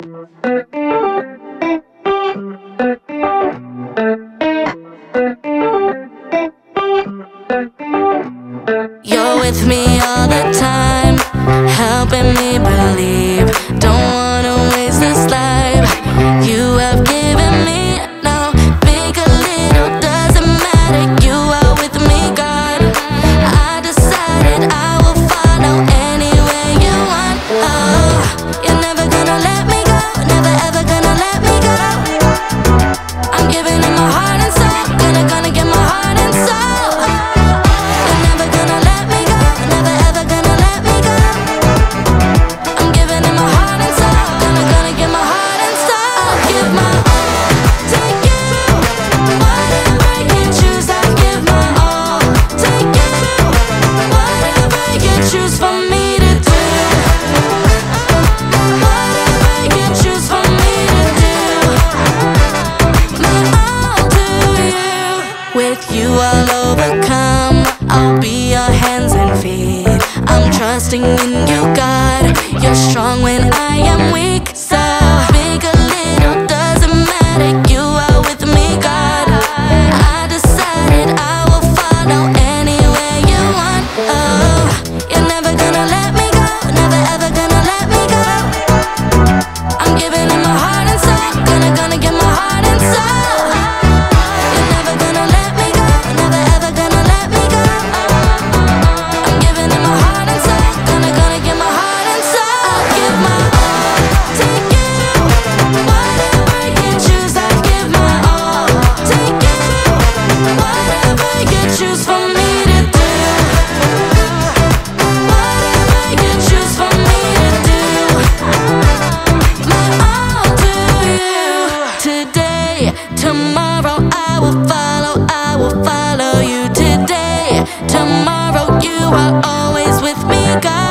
You're with me all the time, helping me believe. I'll be your hands and feet. I'm trusting in you, God. You're strong when I am weak. So follow you today. Tomorrow you are always with me, God.